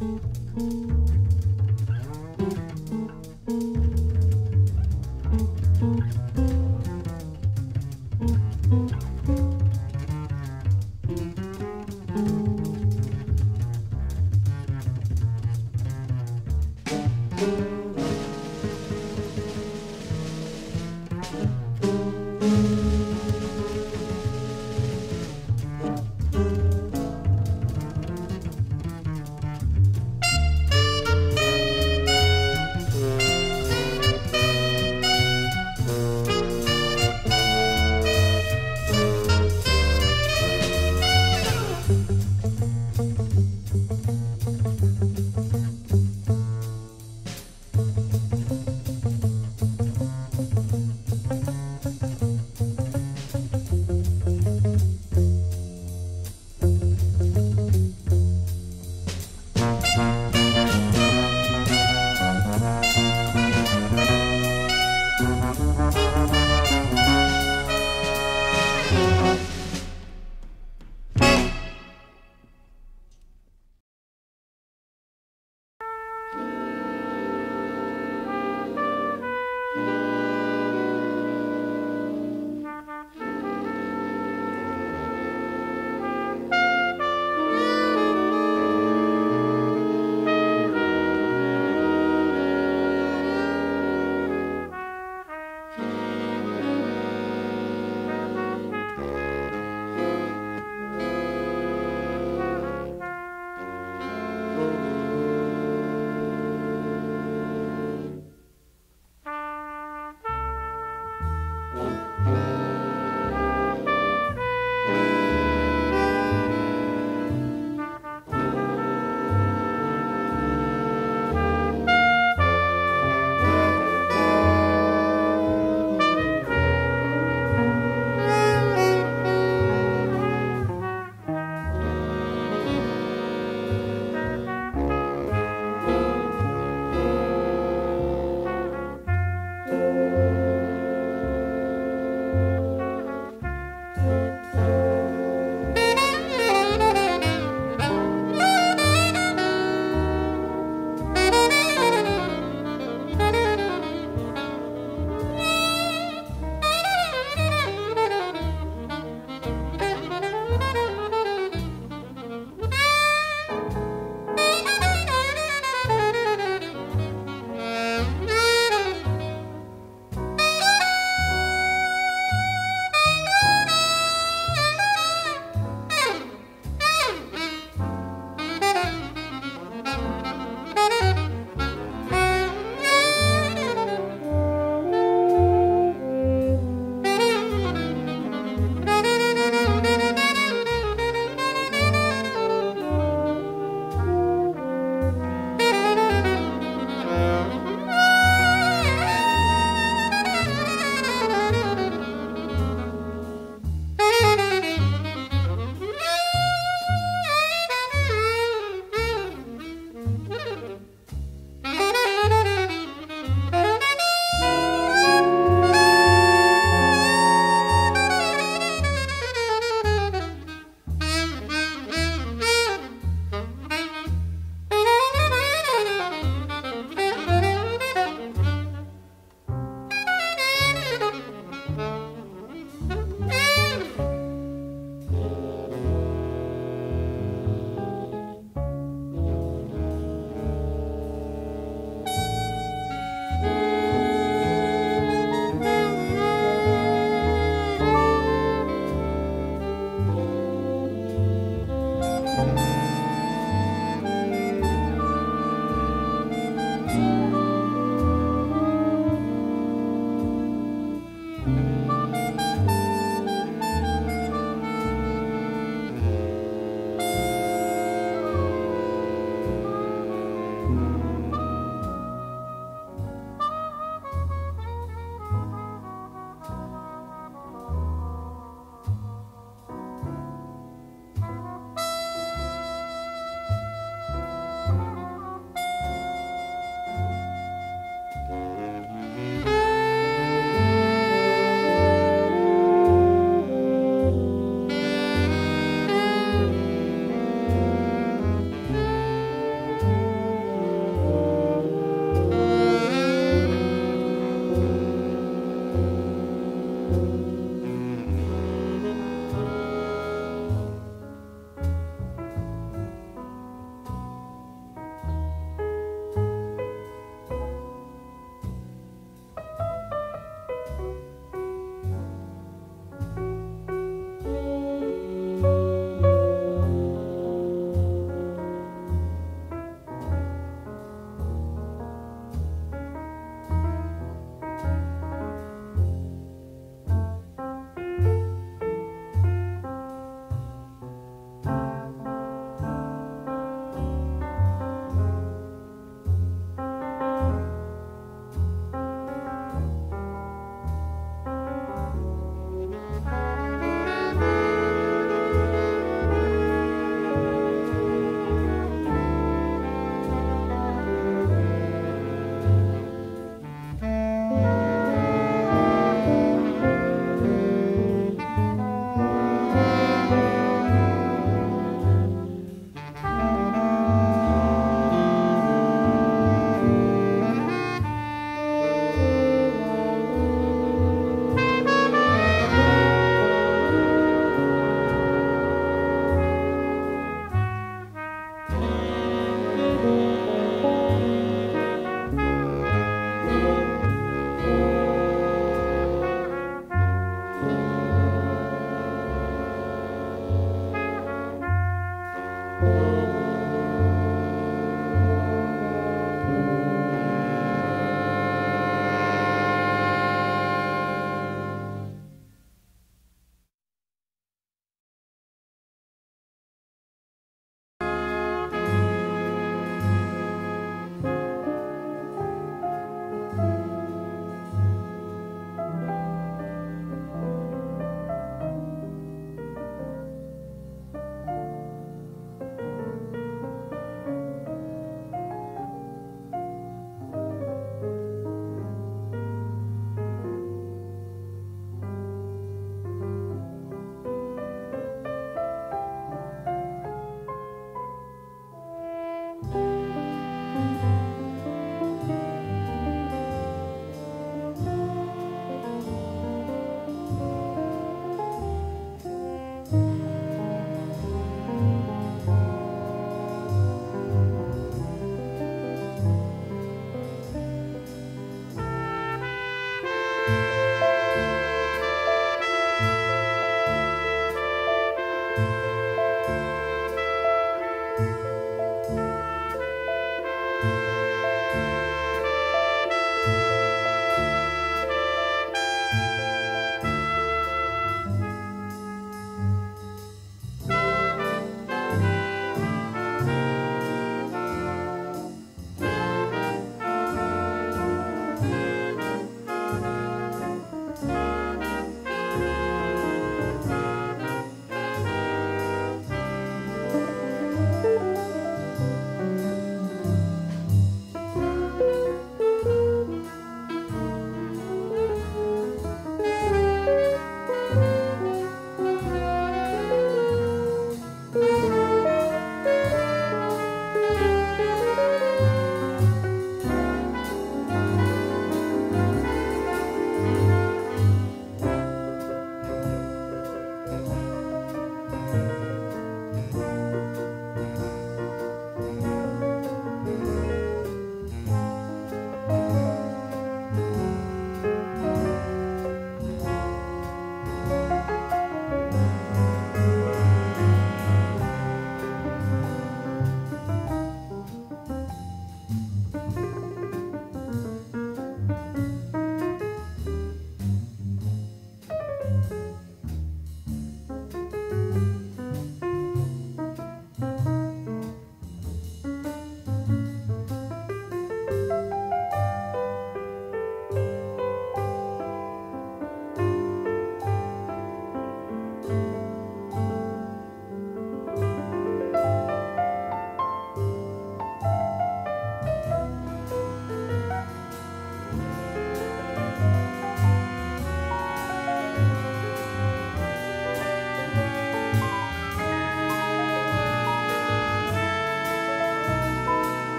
Música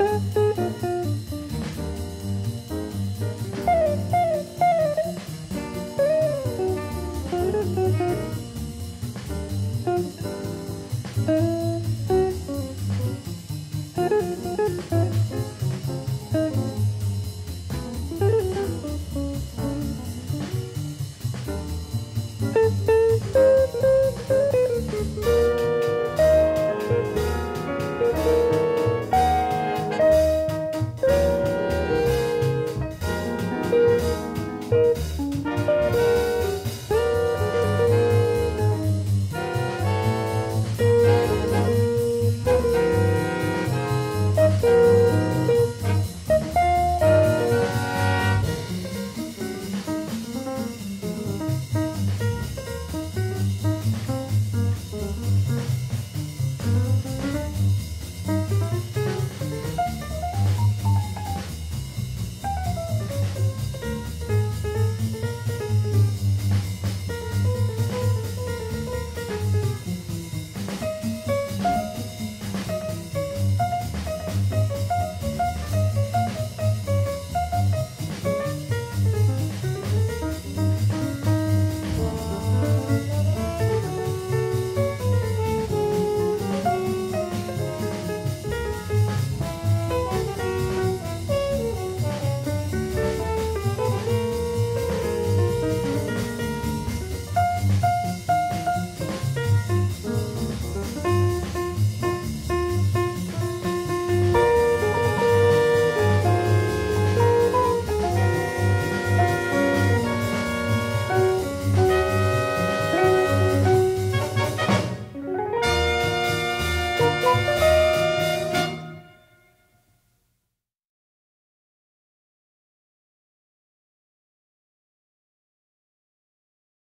Uh-huh.